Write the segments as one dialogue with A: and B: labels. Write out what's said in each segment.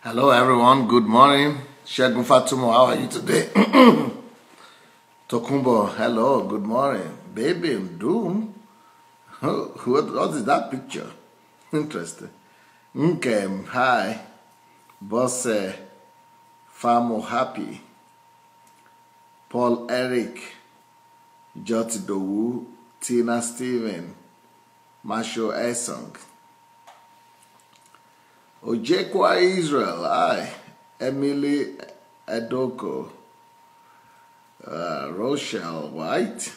A: Hello, everyone. Good morning. Shegun Fatumo, how are you today? Tokumbo, hello. Good morning. Baby, Doom. What, what is that picture? Interesting. Nkem, hi. Bosse, Famo Happy. Paul Eric. Joti Dowu. Tina Steven. Marshall Esong. Ojekwa Israel, hi. Emily Edoko. Uh, Rochelle White.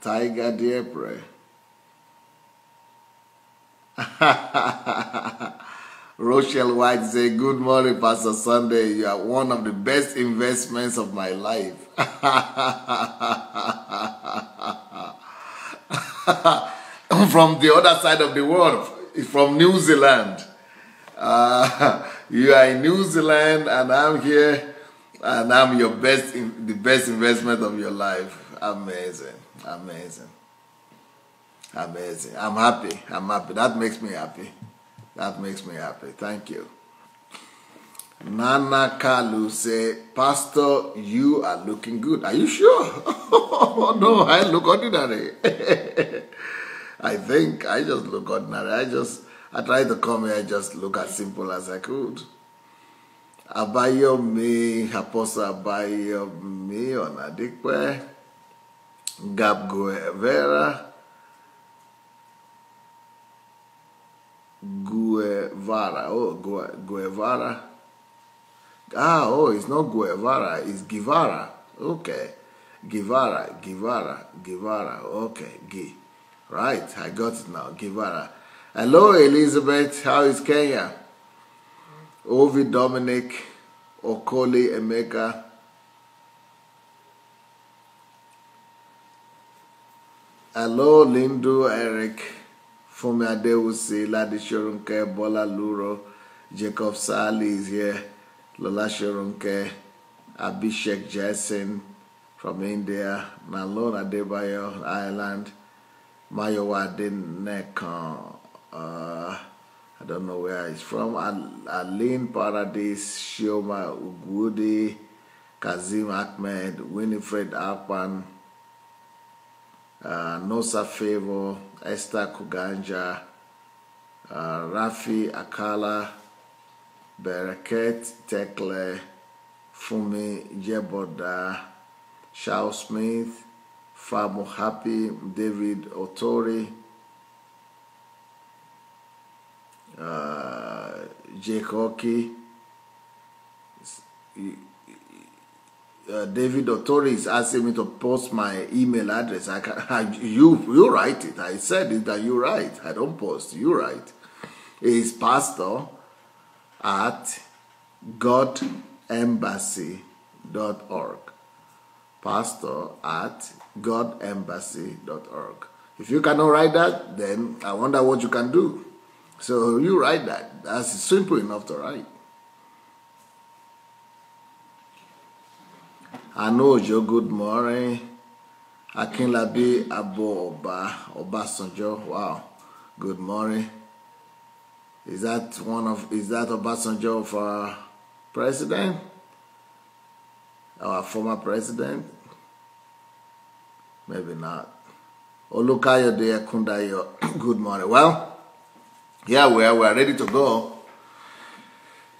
A: Tiger Diepre. Rochelle White say, Good morning, Pastor Sunday. You are one of the best investments of my life. from the other side of the world, from New Zealand. Uh, you are in New Zealand, and I'm here, and I'm your best, the best investment of your life. Amazing, amazing, amazing. I'm happy. I'm happy. That makes me happy. That makes me happy. Thank you. Nana Kalu say, Pastor, you are looking good. Are you sure? no, I look ordinary. I think I just look ordinary. I just, I try to come here, I just look as simple as I could. Abayomi, Apostle Abayomi, Onadikwe, Gab Guevara, Guevara, oh, Guevara. Ah, oh, it's not Guevara, it's Guevara. Okay. Guevara, Guevara, Guevara. Okay, Gi. Right, I got it now. Guevara. Hello, Elizabeth. How is Kenya? Ovi Dominic, Okoli Emeka. Hello, Lindu Eric. Fumi Adewusi, Ladi Shorunke, Bola Luro, Jacob Sali is here. Lola Shorunke, Abhishek Jason from India, Nalon Adebayo, Ireland, Mayowa Adenekan, uh, I don't know where he's from, Al- Aline Paradise, Shioma Ugwudi, Kazim Ahmed, Winifred Akpan, uh, Nosa Favor, Esther Kuganja, uh, Rafi Akala, Bereket Tekle, Fumi Jeboda, Charles Smith, Fabo Happy, David Otori, uh, Jake Hockey, uh, David Otori is asking me to post my email address. I can, I, you you write it. I said it that you write. I don't post. You write. It's pastor at godembassy.org. Pastor at godembassy.org. If you cannot write that, then I wonder what you can do. So you write that. That's simple enough to write. Anojo, good morning. Akinlabi Abo Oba Obasanjo. Wow. Good morning. Is that one of is that Obasanjo of our president? Our former president? Maybe not. Olukayode Kundayo. Good morning. Well, yeah, we're we're ready to go.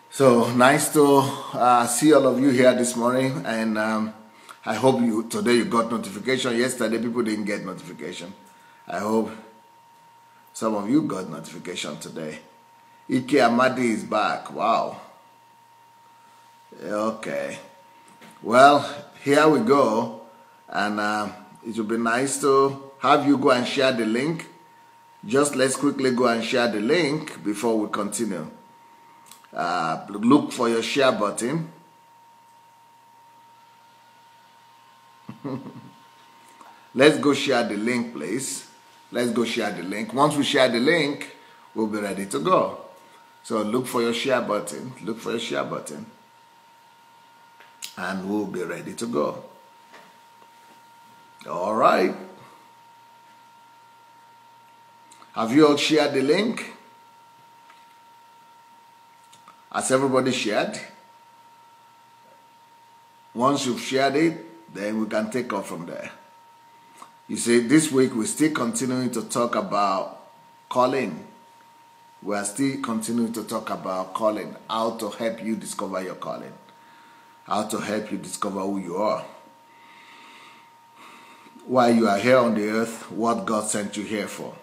A: So nice to uh, see all of you here this morning, and um, I hope you today you got notification. Yesterday people didn't get notification. I hope some of you got notification today. Ike Amadi is back. Wow. Okay. Well, here we go, and uh, it would be nice to have you go and share the link. Just let's quickly go and share the link before we continue. Uh, look for your share button. Let's go share the link, please. Let's go share the link. Once we share the link, we'll be ready to go. So look for your share button. Look for your share button. And we'll be ready to go. All right. Have you all shared the link? As everybody shared, once you've shared it, then we can take off from there. You see, this week we're still continuing to talk about calling. We are still continuing to talk about calling, how to help you discover your calling, how to help you discover who you are. While you are here on the earth, what God sent you here for.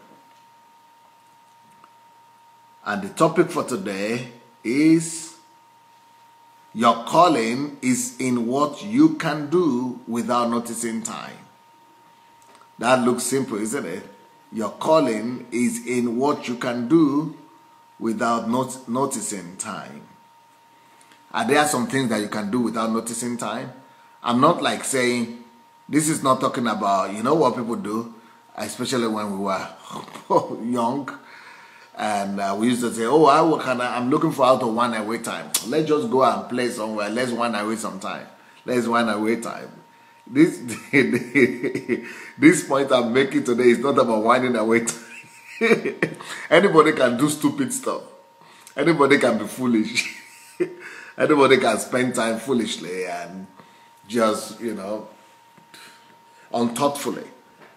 A: And the topic for today is your calling is in what you can do without noticing time. That looks simple, isn't it? Your calling is in what you can do without not noticing time. Are there some things that you can do without noticing time? I'm not like saying this is not talking about, you know what people do, especially when we were young and uh, we used to say, "Oh, I and I'm looking for out of one away time. Let's just go and play somewhere. Let's one away some time. Let's one away time." This this point I'm making today is not about winding away time. Anybody can do stupid stuff. Anybody can be foolish. Anybody can spend time foolishly and just you know unthoughtfully.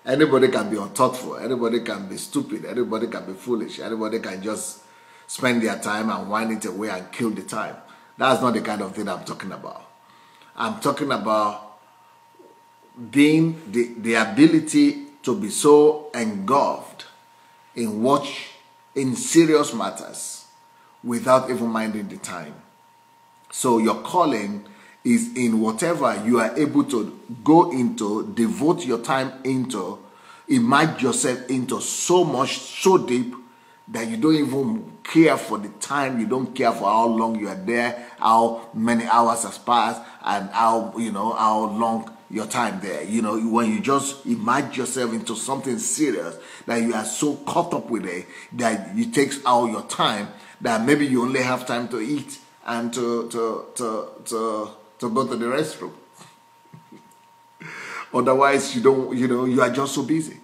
A: Anybody can be unthoughtful. Anybody can be stupid. Anybody can be foolish. Anybody can just spend their time and wind it away and kill the time. That's not the kind of thing I'm talking about. I'm talking about being the, the ability to be so engulfed in what in serious matters without even minding the time. So your calling is in whatever you are able to go into, devote your time into, immerse yourself into so much, so deep that you don't even care for the time, you don't care for how long you are there, how many hours has passed, and how you know how long your time there. You know, when you just immerse yourself into something serious that you are so caught up with it that it takes all your time that maybe you only have time to eat and to to to to to go to the restroom. Otherwise, you don't, you know, you are just so busy.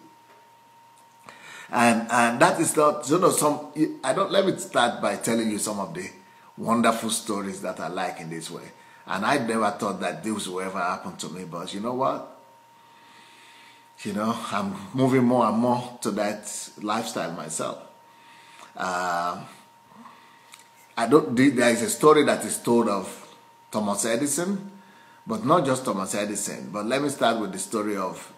A: And and that is not, you know, some. I don't. Let me start by telling you some of the wonderful stories that I like in this way. And I never thought that this would ever happen to me, but you know what? You know, I'm moving more and more to that lifestyle myself. Uh, I don't. There is a story that is told of Thomas Edison, but not just Thomas Edison. But let me start with the story of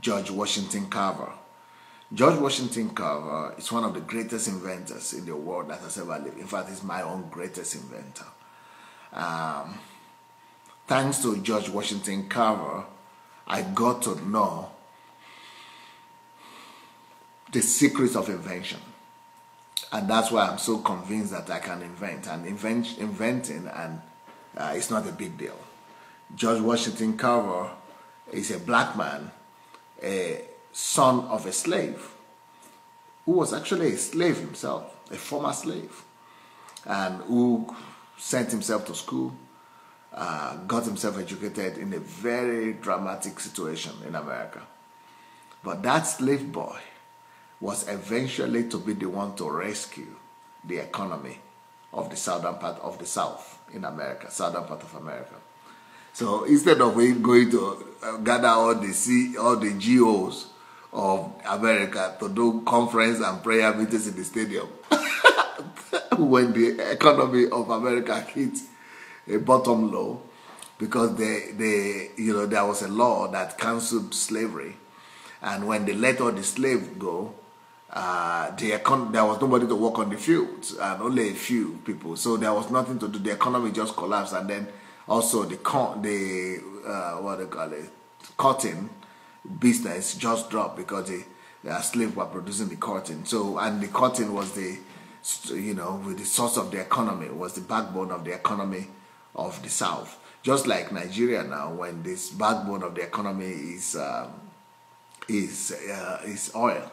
A: George Washington Carver. George Washington Carver is one of the greatest inventors in the world that has ever lived. In fact, he's my own greatest inventor. Um, thanks to George Washington Carver, I got to know the secrets of invention. And that's why I'm so convinced that I can invent. And invent, inventing and uh, it's not a big deal. George Washington Carver is a black man, a son of a slave, who was actually a slave himself, a former slave, and who sent himself to school, uh, got himself educated in a very dramatic situation in America. But that slave boy was eventually to be the one to rescue the economy of the southern part of the South in America, southern part of America. So instead of going to uh, gather all the C, all the GOs of America to do conference and prayer meetings in the stadium, when the economy of America hit a bottom low, because they, they, you know, there was a law that cancelled slavery, and when they let all the slaves go, uh, the econ- there was nobody to work on the fields and only a few people. So there was nothing to do. The economy just collapsed, and then also the con- the uh, what they call it cotton business just dropped because the, the slaves were producing the cotton. So and the cotton was the you know the source of the economy was the backbone of the economy of the South. Just like Nigeria now, when this backbone of the economy is um, is uh, is oil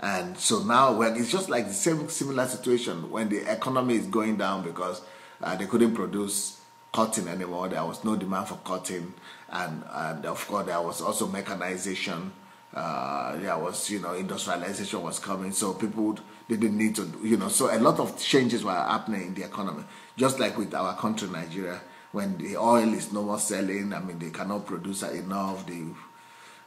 A: and so now it's just like the same similar situation when the economy is going down because uh, they couldn't produce cotton anymore. There was no demand for cotton, and and of course there was also mechanization. Uh, there was you know industrialization was coming, so people didn't need to you know. So a lot of changes were happening in the economy. Just like with our country, Nigeria, when the oil is no more selling, I mean, they cannot produce enough. The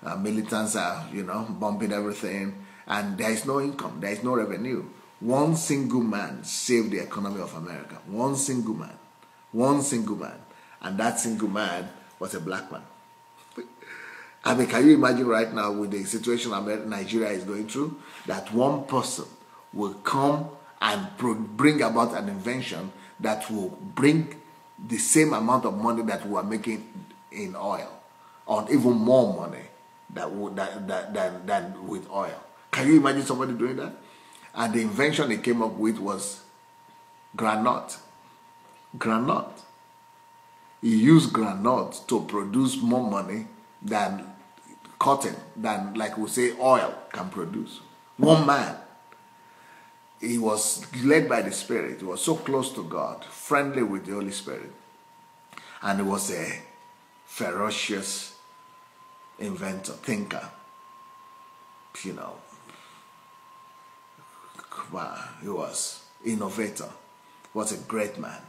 A: uh, militants are, you know, bumping everything, and there is no income, there is no revenue. One single man saved the economy of America. One single man. One single man. And that single man was a black man. I mean, can you imagine right now with the situation Nigeria is going through that one person will come and bring about an invention that will bring the same amount of money that we are making in oil, or even more money that, that, that, than, than with oil. Can you imagine somebody doing that? And the invention he came up with was groundnut. Groundnut. He used groundnut to produce more money than cotton, than, like we say, oil can produce. One man. He was led by the Spirit. He was so close to God, friendly with the Holy Spirit. And he was a ferocious inventor, thinker. You know, he was innovator. Was a great man.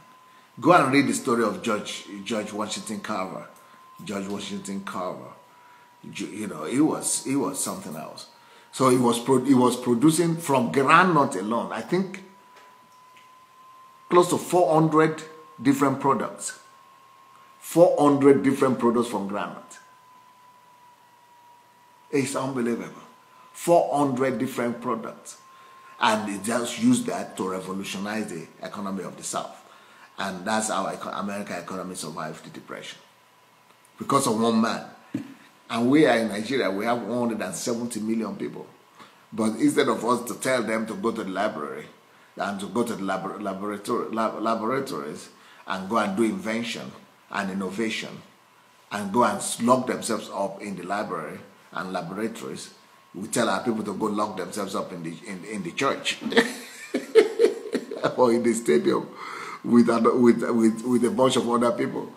A: Go and read the story of George George Washington Carver. George Washington Carver. You know, he was he was something else. So he was pro, he was producing from groundnut alone. I think close to 400 different products. 400 different products from groundnut. It's unbelievable. 400 different products. And they just used that to revolutionize the economy of the South. And that's how American economy survived the Depression. Because of one man. And we are in Nigeria, we have 170 million people. But instead of us to tell them to go to the library and to go to the lab laboratory, lab laboratories and go and do invention and innovation and go and lock themselves up in the library and laboratories, we tell our people to go lock themselves up in the in, in the church or in the stadium with, with with with a bunch of other people,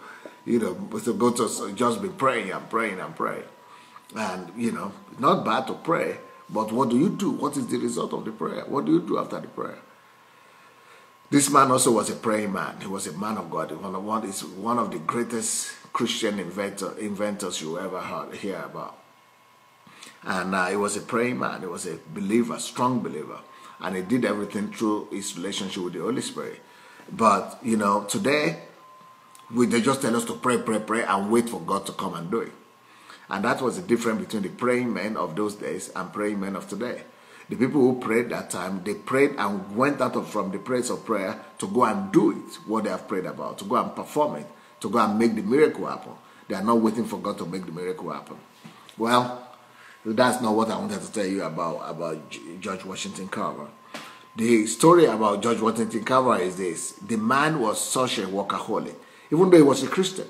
A: you know, to go to just be praying and praying and praying, and you know, not bad to pray, but what do you do? What is the result of the prayer? What do you do after the prayer? This man also was a praying man. He was a man of God. One of, one, is one of the greatest Christian inventor, inventors you ever heard, hear about. And uh, he was a praying man. He was a believer, strong believer. And he did everything through his relationship with the Holy Spirit. But, you know, today, we, they just tell us to pray, pray, pray, and wait for God to come and do it. And that was the difference between the praying men of those days and praying men of today. The people who prayed that time, they prayed and went out of, from the place of prayer to go and do it, what they have prayed about, to go and perform it, to go and make the miracle happen. They are not waiting for God to make the miracle happen. Well, that's not what I wanted to tell you about, about George Washington Carver. The story about George Washington Carver is this. The man was such a workaholic, even though he was a Christian.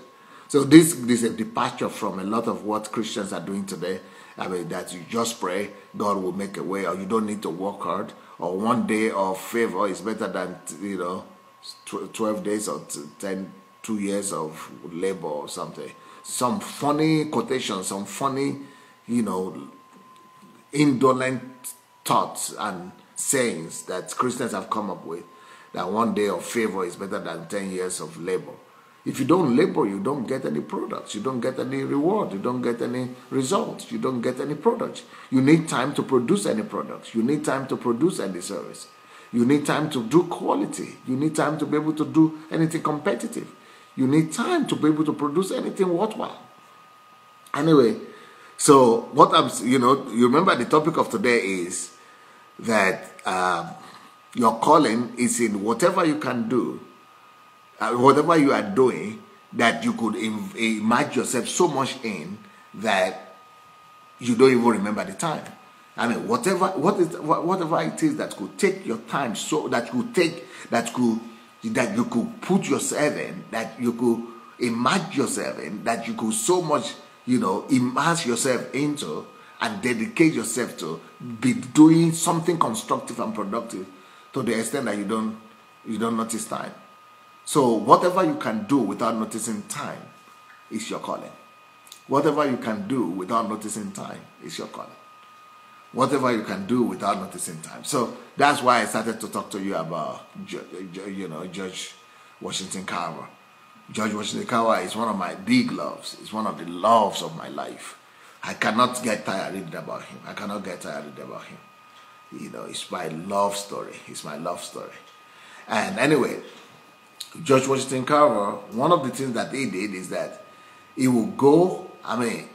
A: So this, this is a departure from a lot of what Christians are doing today. I mean, that you just pray, God will make a way, or you don't need to work hard, or one day of favor is better than, you know, 12 days or 10, two years of labor or something. Some funny quotations, some funny you know, indolent thoughts and sayings that Christians have come up with that one day of favor is better than 10 years of labor. If you don't labor, you don't get any products, you don't get any reward, you don't get any results, you don't get any products. You need time to produce any products, you need time to produce any service, you need time to do quality, you need time to be able to do anything competitive, you need time to be able to produce anything worthwhile. Anyway, so what I'm, you know, you remember the topic of today is that uh, your calling is in whatever you can do, uh, whatever you are doing, that you could imagine yourself so much in that you don't even remember the time. I mean, whatever, what is, whatever it is that could take your time, so that could take, that could, that you could put yourself in, that you could imagine yourself in, that you could so much you know, immerse yourself into and dedicate yourself to be doing something constructive and productive to the extent that you don't you don't notice time. So whatever you can do without noticing time is your calling. Whatever you can do without noticing time is your calling. Whatever you can do without noticing time. So that's why I started to talk to you about, you know, George Washington Carver. George Washington Carver is one of my big loves. It's one of the loves of my life. I cannot get tired reading about him. I cannot get tired reading about him. You know, it's my love story. It's my love story. And anyway, George Washington Carver, one of the things that he did is that he would go, I mean,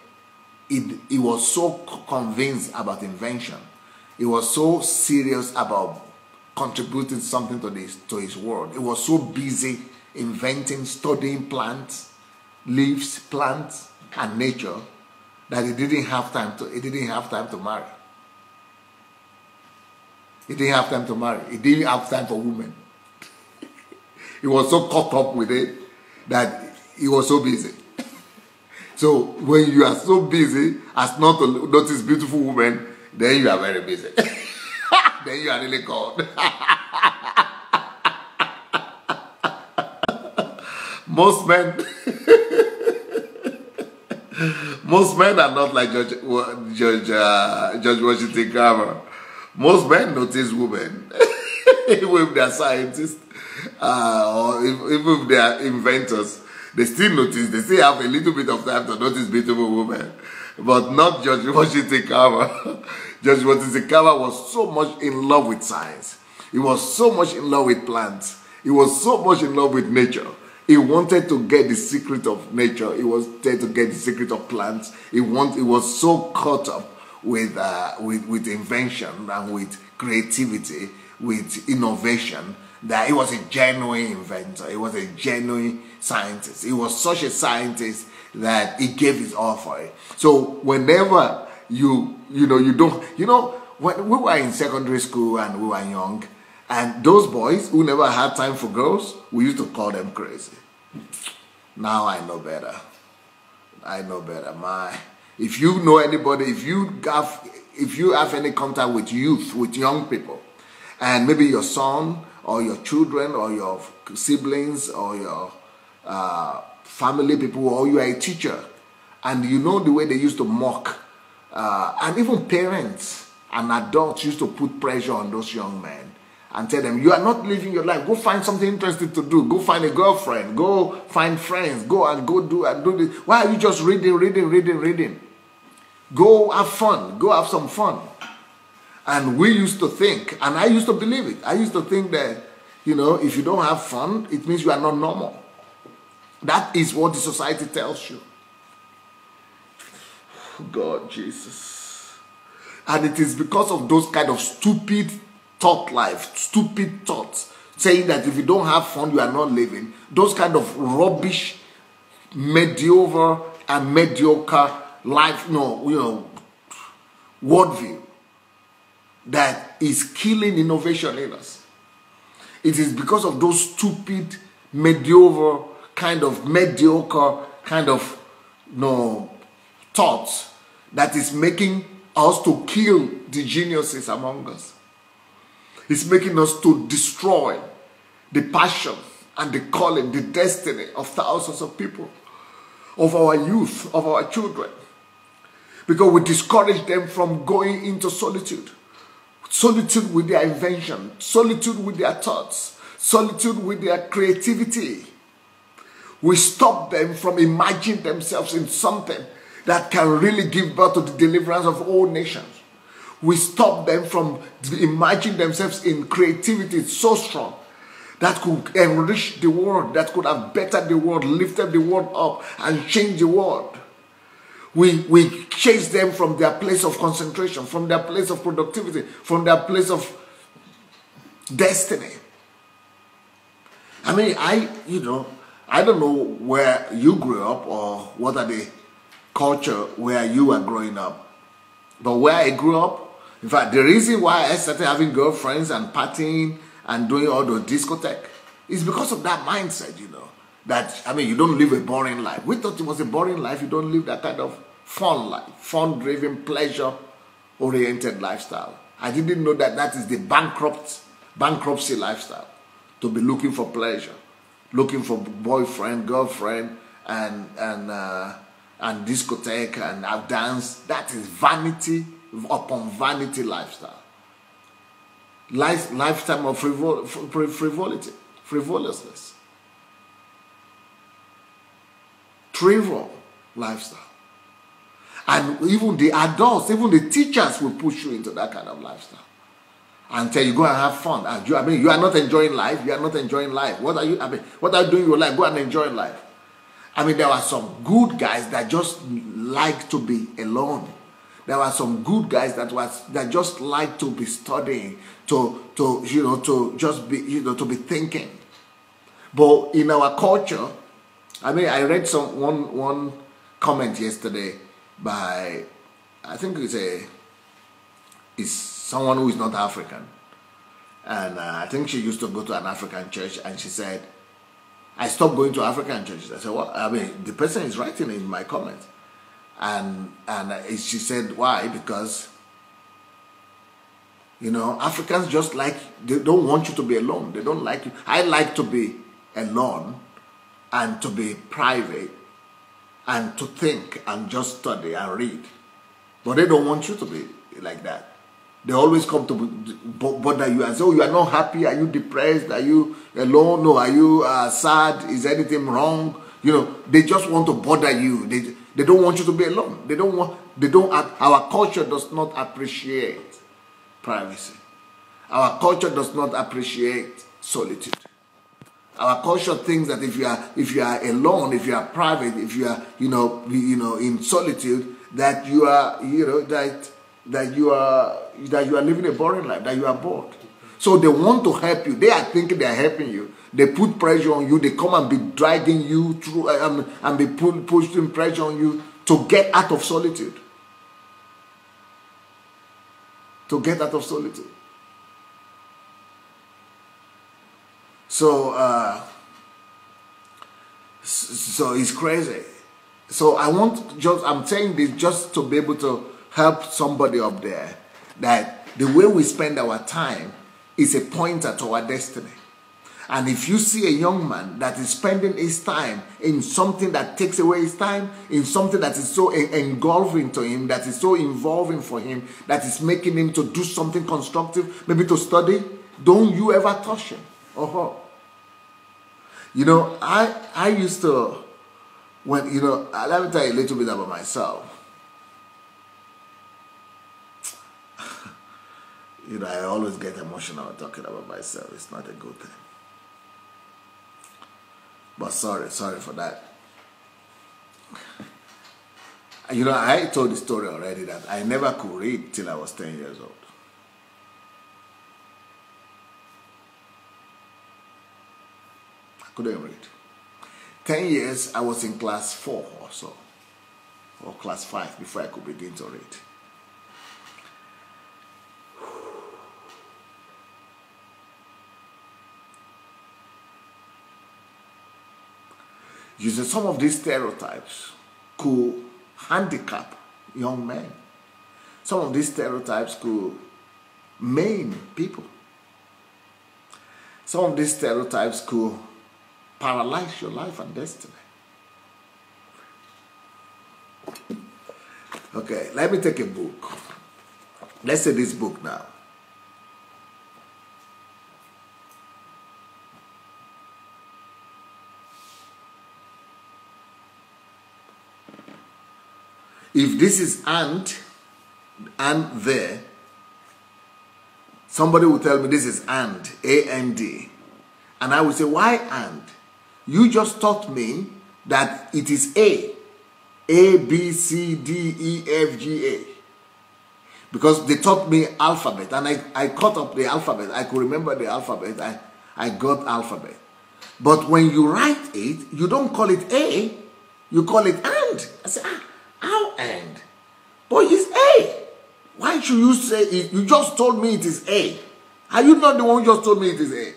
A: he, he was so convinced about invention. He was so serious about contributing something to this to his world. He was so busy inventing, studying plants, leaves, plants, and nature that he didn't have time to he didn't have time to marry. He didn't have time to marry. He didn't have time for women. he was so caught up with it that he was so busy. so when you are so busy as not to notice beautiful women, then you are very busy. then you are really called. Most men, most men are not like George, George, uh, George Washington Carver. Most men notice women, even if they are scientists uh, or if, even if they are inventors. They still notice. They still have a little bit of time to notice beautiful women, but not George Washington Carver. George Washington Carver was so much in love with science. He was so much in love with plants. He was so much in love with nature he wanted to get the secret of nature. He wanted to get the secret of plants. He want, he was so caught up with, uh, with, with invention and with creativity, with innovation, that he was a genuine inventor. He was a genuine scientist. He was such a scientist that he gave his all for it. So whenever you, you know, you don't, you know, when we were in secondary school and we were young, and those boys who never had time for girls, we used to call them crazy. Now I know better. I know better. My, if you know anybody, if you have, if you have any contact with youth, with young people, and maybe your son or your children or your siblings or your uh, family people, or you are a teacher, and you know the way they used to mock, uh, and even parents and adults used to put pressure on those young men and tell them you are not living your life. Go find something interesting to do. Go find a girlfriend. Go find friends. Go and go do and do this. Why are you just reading, reading, reading, reading? Go have fun. Go have some fun. And we used to think, and I used to believe it. I used to think that, you know, if you don't have fun, it means you are not normal. That is what the society tells you. God, Jesus. And it is because of those kind of stupid thought life, stupid thoughts, saying that if you don't have fun, you are not living. Those kind of rubbish, mediocre and mediocre life, no, you know, worldview that is killing innovation in us. It is because of those stupid, mediocre, kind of mediocre, kind of no thoughts that is making us to kill the geniuses among us. He's making us to destroy the passion and the calling, the destiny of thousands of people, of our youth, of our children. Because we discourage them from going into solitude. Solitude with their invention, solitude with their thoughts, solitude with their creativity. We stop them from imagining themselves in something that can really give birth to the deliverance of all nations we stop them from imagining themselves in creativity so strong that could enrich the world, that could have bettered the world, lifted the world up, and changed the world. We, we chase them from their place of concentration, from their place of productivity, from their place of destiny. I mean, I, you know, I don't know where you grew up or what are the culture where you were growing up. But where I grew up, in fact, the reason why I started having girlfriends and partying and doing all the discotheque is because of that mindset, you know. That, I mean, you don't live a boring life. We thought it was a boring life. You don't live that kind of fun life, fun driven, pleasure oriented lifestyle. I didn't know that that is the bankrupt, bankruptcy lifestyle. To be looking for pleasure, looking for boyfriend, girlfriend, and, and, uh, and discotheque and dance. That is vanity upon vanity lifestyle. Life, lifetime of frivol, frivolity, frivolousness. trivial lifestyle. And even the adults, even the teachers will push you into that kind of lifestyle. And Until you go and have fun. And you, I mean, you are not enjoying life. You are not enjoying life. What are you? I mean, what are you doing in your life? Go and enjoy life. I mean, there are some good guys that just like to be alone. There were some good guys that was that just like to be studying, to to you know to just be you know to be thinking. But in our culture, I mean, I read some one one comment yesterday by I think it's a is someone who is not African, and uh, I think she used to go to an African church, and she said, "I stopped going to African churches." I said, "What?" I mean, the person is writing in my comments, and and uh, she said, "Why?" Because you know Africans just like they don't want you to be alone. They don't like you. I like to be alone and to be private and to think and just study and read. But they don't want you to be like that. They always come to bother you and say, Oh, you are not happy? Are you depressed? Are you alone? No, are you uh, sad? Is anything wrong? You know, they just want to bother you. They, they don't want you to be alone. They don't want, they don't, our culture does not appreciate privacy. Our culture does not appreciate solitude. Our culture thinks that if you are if you are alone, if you are private, if you are you know you know in solitude, that you are you know that that you are that you are living a boring life, that you are bored. So they want to help you. They are thinking they are helping you. They put pressure on you. They come and be dragging you through um, and be put, pushing pressure on you to get out of solitude. To get out of solitude. So, uh, so it's crazy. So I want just, I'm saying this just to be able to help somebody up there that the way we spend our time is a pointer to our destiny. And if you see a young man that is spending his time in something that takes away his time, in something that is so engulfing to him, that is so involving for him, that is making him to do something constructive, maybe to study, don't you ever touch him or her. You know, I I used to when you know, uh, let me tell you a little bit about myself. you know, I always get emotional talking about myself. It's not a good thing. But sorry, sorry for that. You know, I told the story already that I never could read till I was 10 years old. I couldn't read. 10 years, I was in class 4 or so, or class 5 before I could begin to read. See, some of these stereotypes could handicap young men. Some of these stereotypes could maim people. Some of these stereotypes could paralyze your life and destiny. Okay, let me take a book. Let's say this book now. If this is and, and there, somebody will tell me this is and, A N D. And I will say, why and? You just taught me that it is A. A, B, C, D, E, F, G, A. Because they taught me alphabet and I, I caught up the alphabet. I could remember the alphabet. I, I got alphabet. But when you write it, you don't call it A, you call it and. I ah, how and? But it's A. Why should you say it? You just told me it is A. Are you not the one who just told me it is A?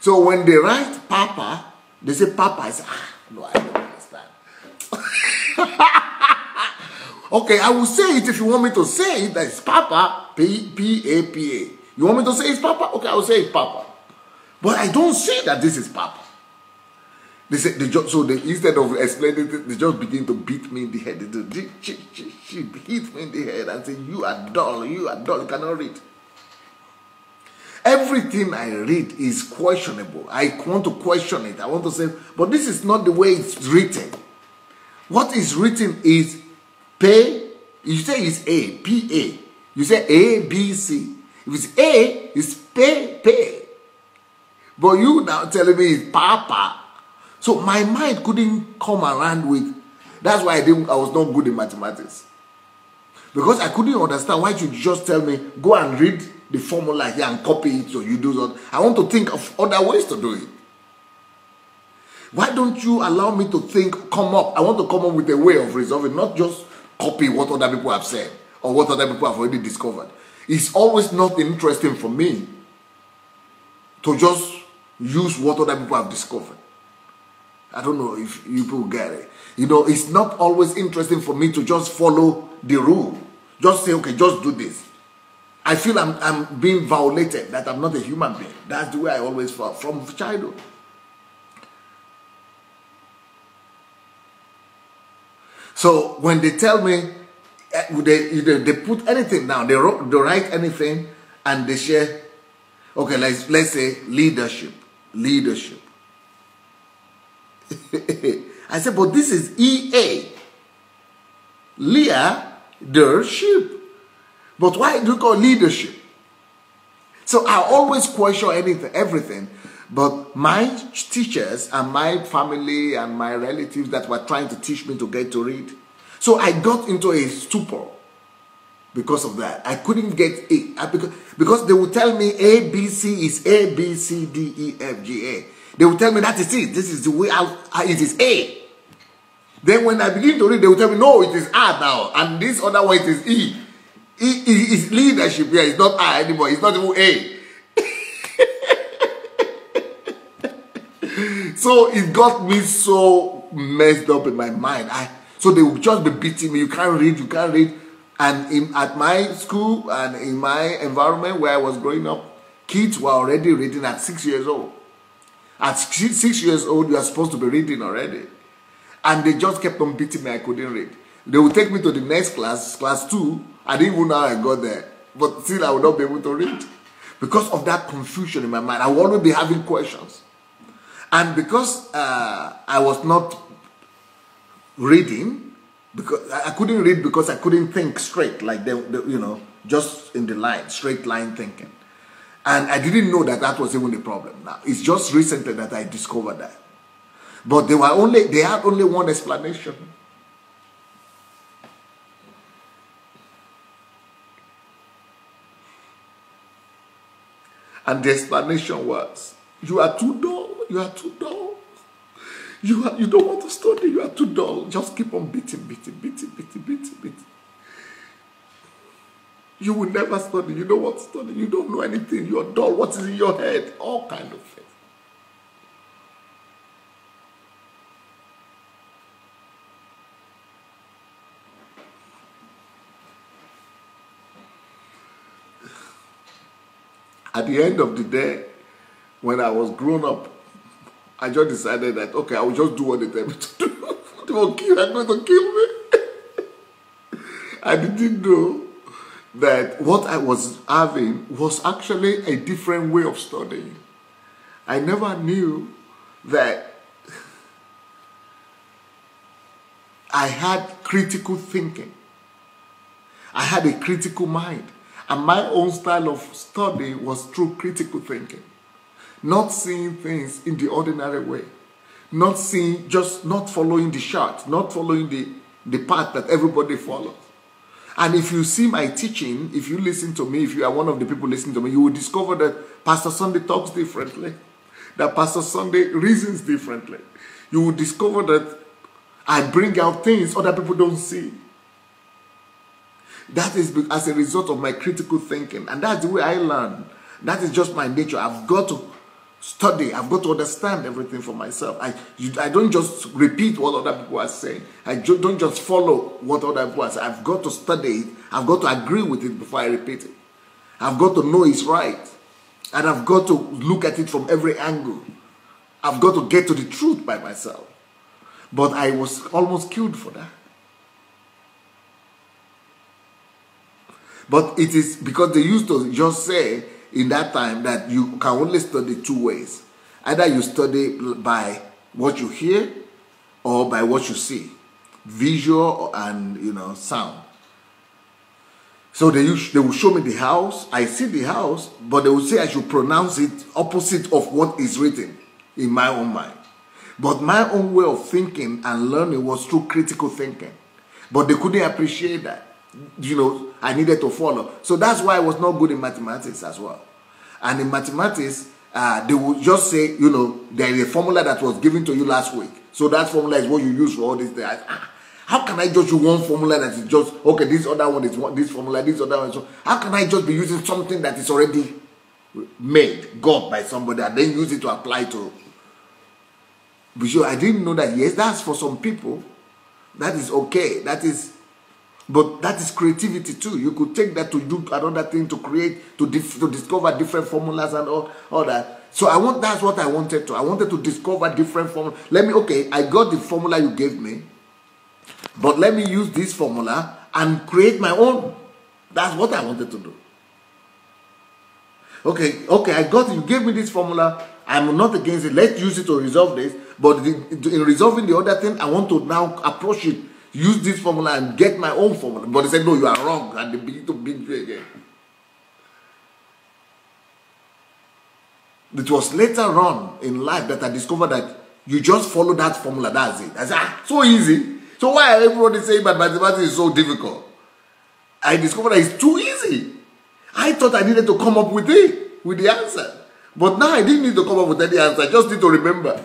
A: So when they write Papa, they say Papa. I say, ah, no, I don't understand. okay, I will say it if you want me to say it. That it's Papa, P P A P A. You want me to say it's Papa? Okay, I will say it's Papa. But I don't say that this is Papa. They said they just, so they, instead of explaining it, they just begin to beat me in the head. They do, she, she, she hit me in the head and say, "You are dull. You are dull. You cannot read." everything I read is questionable. I want to question it. I want to say, but this is not the way it's written. What is written is pay. You say it's A, P A. You say A, B, C. If it's A, it's pay, pay. But you now telling me it's papa. So my mind couldn't come around with. That's why I didn't. I was not good in mathematics because I couldn't understand why you just tell me go and read the formula here and copy it so you do that. I want to think of other ways to do it. Why don't you allow me to think, come up? I want to come up with a way of resolving, not just copy what other people have said or what other people have already discovered. It's always not interesting for me to just use what other people have discovered. I don't know if you people get it. You know, it's not always interesting for me to just follow the rule. Just say, okay, just do this. I feel I'm, I'm being violated, that I'm not a human being. That's the way I always felt from childhood. So when they tell me, eh, they, they put anything down, they, wrote, they write anything and they share, okay, let's, let's say leadership, leadership. I said, but this is EA. Leadership. But why do you call leadership? So I always question anything, everything. But my teachers and my family and my relatives that were trying to teach me to get to read. So I got into a stupor because of that. I couldn't get it because, because they would tell me A, B, C is A, B, C, D, E, F, G, A. They would tell me that is it. This is the way I, it is A. Then when I begin to read, they will tell me, no, it is R now. And this other one, it is E. E, e is leadership here. It's not R anymore. It's not even A. so it got me so messed up in my mind. I so they would just be beating me. You can't read, you can't read. And in, at my school and in my environment where I was growing up, kids were already reading at six years old. At six years old, you are supposed to be reading already. And they just kept on beating me. I couldn't read. They would take me to the next class, class two. I didn't even know how I got there. But still, I would not be able to read. Because of that confusion in my mind, I would always be having questions. And because uh, I was not reading, because I couldn't read because I couldn't think straight, like they, they, you know, just in the line, straight line thinking. And I didn't know that that was even a problem. Now it's just recently that I discovered that. But they were only they had only one explanation. And the explanation was, you are too dull, you are too dull. You, are, you don't want to study, you are too dull. Just keep on beating, beating, beating, beating, beating, beating. You will never study, you want to study, you don't know anything, you are dull. What is in your head? All kind of things. At the end of the day, when I was grown up, I just decided that, okay, I will just do what they tell me to do. they will kill, they're going to kill me. I didn't know that what I was having was actually a different way of studying. I never knew that I had critical thinking. I had a critical mind. And my own style of study was through critical thinking, not seeing things in the ordinary way, not seeing, just not following the chart, not following the, the path that everybody follows. And if you see my teaching, if you listen to me, if you are one of the people listening to me, you will discover that Pastor Sunday talks differently, that Pastor Sunday reasons differently. You will discover that I bring out things other people don't see. That is as a result of my critical thinking. And that's the way I learn. That is just my nature. I've got to study. I've got to understand everything for myself. I, you, I don't just repeat what other people are saying. I ju don't just follow what other people are saying. I've got to study it. I've got to agree with it before I repeat it. I've got to know it's right. And I've got to look at it from every angle. I've got to get to the truth by myself. But I was almost killed for that. But it is because they used to just say, in that time that you can only study two ways. Either you study by what you hear or by what you see, visual and you know sound. So they, they will show me the house. I see the house, but they will say I should pronounce it opposite of what is written in my own mind. But my own way of thinking and learning was through critical thinking. But they couldn't appreciate that. You know, I needed to follow. So that's why I was not good in mathematics as well. And in mathematics, uh, they would just say, you know, there is a formula that was given to you last week. So that formula is what you use for all these things. Ah, how can I just use one formula that is just okay? This other one is one, this formula, this other one. So how can I just be using something that is already made, got by somebody, and then use it to apply to? Because I didn't know that. Yes, that's for some people. That is okay. That is, but that is creativity too. You could take that to do another thing to create to dif- to discover different formulas and all all that. So I want that's what I wanted to. I wanted to discover different formulas. Let me okay. I got the formula you gave me but let me use this formula and create my own. That's what I wanted to do. Okay, okay, I got. You gave me this formula. I'm not against it. Let's use it to resolve this. But in resolving the other thing, I want to now approach it, use this formula and get my own formula. But he said, no, you are wrong. And they begin to beat you again. It was later on in life that I discovered that you just follow that formula. That's it. I said, ah, so easy. So why are everybody saying that mathematics is so difficult? I discovered that it's too easy. I thought I needed to come up with it, with the answer. But now I didn't need to come up with any answer. I just need to remember.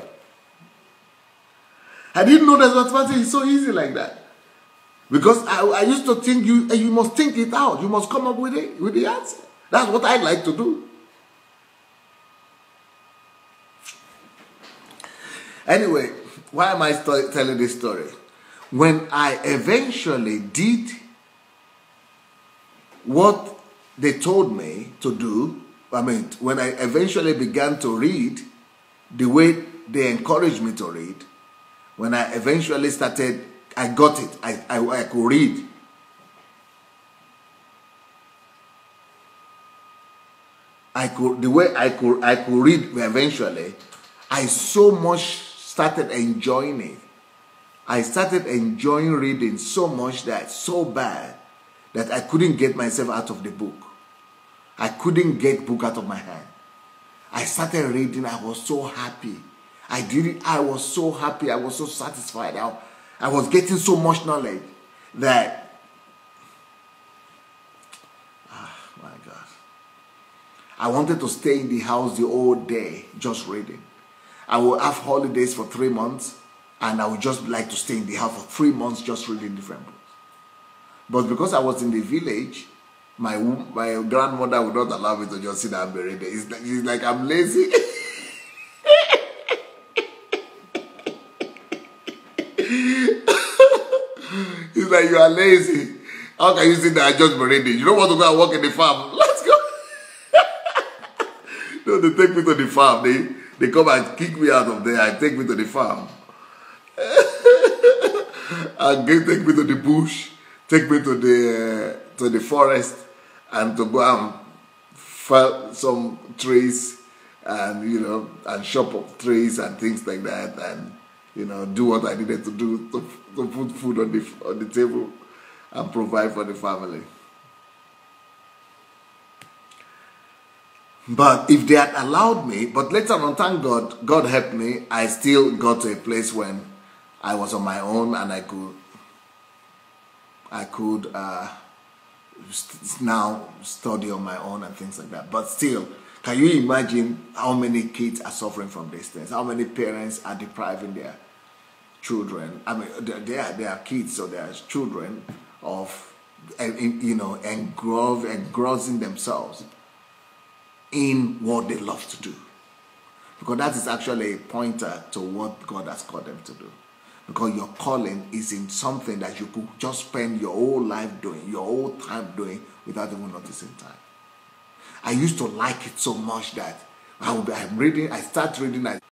A: I didn't know that mathematics is so easy like that. Because I, I used to think you eh, you must think it out. You must come up with it with the answer. That's what I like to do. Anyway, why am I telling this story? when I eventually did what they told me to do, I mean, when I eventually began to read the way they encouraged me to read, when I eventually started, I got it, I, I, I could read. I could, the way I could, I could read eventually, I so much started enjoying it I started enjoying reading so much that so bad that I couldn't get myself out of the book. I couldn't get book out of my hand. I started reading. I was so happy. I did it. I was so happy. I was so satisfied. I, I was getting so much knowledge that, oh my God, I wanted to stay in the house the whole day just reading. I would have holidays for three months and I would just like to stay in the house for three months just reading different books. But because I was in the village, my my grandmother would not allow me to just sit and be reading. Like, it's like I'm lazy. like you are lazy. How can you sit there and just reading? You don't want to go and work in the farm. Let's go. no, they take me to the farm. They they come and kick me out of there and take me to the farm and get, take me to the bush, take me to the uh, to the forest, and to go and fell some trees, and you know, and chop up trees and things like that, and you know, do what I needed to do to, to put food on the on the table, and provide for the family. But if they had allowed me, but later on, thank God, God helped me, I still got to a place when I was on my own and I could I could uh, now study on my own and things like that. But still, can you imagine how many kids are suffering from these things? How many parents are depriving their children? I mean, they are, they are kids, so they are children of, eh, eh, you know, engrossing themselves in what they love to do. Because that is actually a pointer to what God has called them to do because your calling is in something that you could just spend your whole life doing, your whole time doing without even noticing time. I used to like it so much that I would I'm reading, I start reading, I